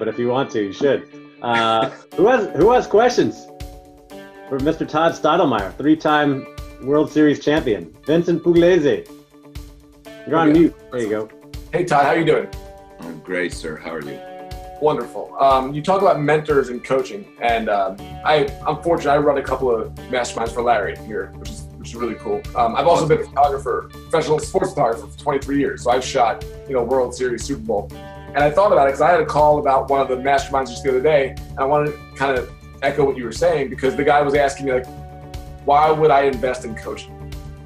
but if you want to, you should. Uh, who has who has questions for Mr. Todd Stottlemyre, three-time World Series champion, Vincent Pugliese? You're on mute. There you go. Hey Todd, how are you doing? I'm great, sir. How are you? Wonderful. Um, you talk about mentors and coaching, and um, I, I'm fortunate. I run a couple of masterminds for Larry here, which is which is really cool. Um, I've also been a photographer, professional sports photographer for 23 years. So I've shot, you know, World Series, Super Bowl. And I thought about it because I had a call about one of the masterminds just the other day. And I wanted to kind of echo what you were saying because the guy was asking me, like, why would I invest in coaching?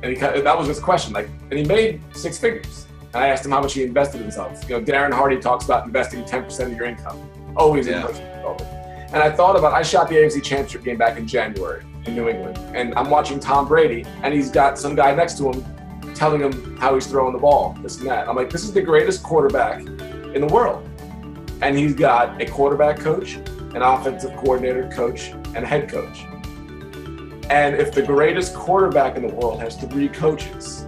And he, that was his question. Like, and he made six figures. And I asked him how much he invested himself. You know, Darren Hardy talks about investing 10% of your income, always yeah. in personal development. And I thought about, I shot the AFC Championship game back in January in New England. And I'm watching Tom Brady, and he's got some guy next to him telling him how he's throwing the ball, this and that. I'm like, this is the greatest quarterback in the world. And he's got a quarterback coach, an offensive coordinator coach, and a head coach. And if the greatest quarterback in the world has three coaches,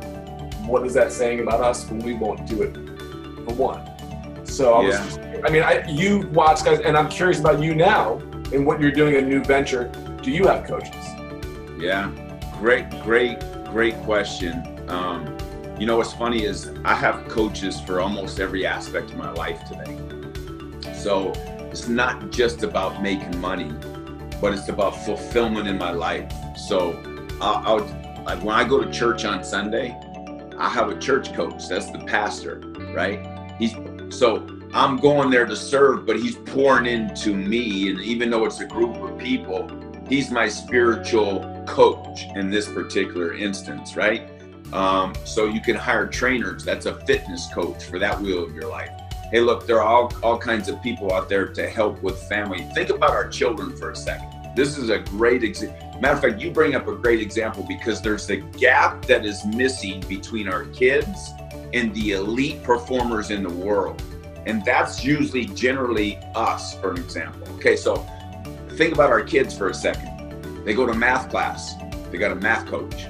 what is that saying about us when we won't do it for one? So I, yeah. was, I mean, I, you watch guys, and I'm curious about you now and what you're doing a new venture. Do you have coaches? Yeah, great, great, great question. Um, you know what's funny is I have coaches for almost every aspect of my life today. So it's not just about making money, but it's about fulfillment in my life. So I'll, I'll like when I go to church on Sunday, I have a church coach. That's the pastor, right? He's so I'm going there to serve, but he's pouring into me. And even though it's a group of people, he's my spiritual coach in this particular instance, right? Um, so you can hire trainers. That's a fitness coach for that wheel of your life. Hey, look, there are all, all kinds of people out there to help with family. Think about our children for a second. This is a great example. Matter of fact, you bring up a great example because there's a gap that is missing between our kids and the elite performers in the world. And that's usually generally us, for an example. Okay, so think about our kids for a second. They go to math class, they got a math coach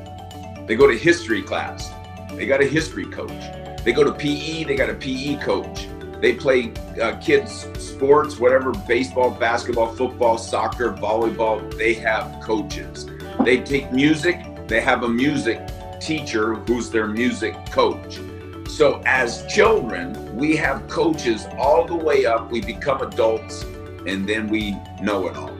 they go to history class. They got a history coach. They go to PE. They got a PE coach. They play uh, kids sports, whatever, baseball, basketball, football, soccer, volleyball. They have coaches. They take music. They have a music teacher who's their music coach. So as children, we have coaches all the way up. We become adults and then we know it all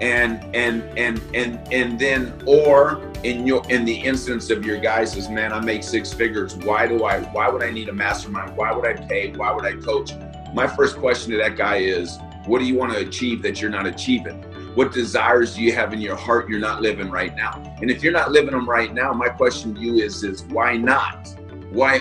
and and and and and then or in your in the instance of your guys is man i make six figures. Why do i why would i need a mastermind? Why would i pay? Why would i coach? My first question to that guy is what do you want to achieve that you're not achieving? What desires do you have in your heart you're not living right now? And if you're not living them right now my question to you is is why not? Why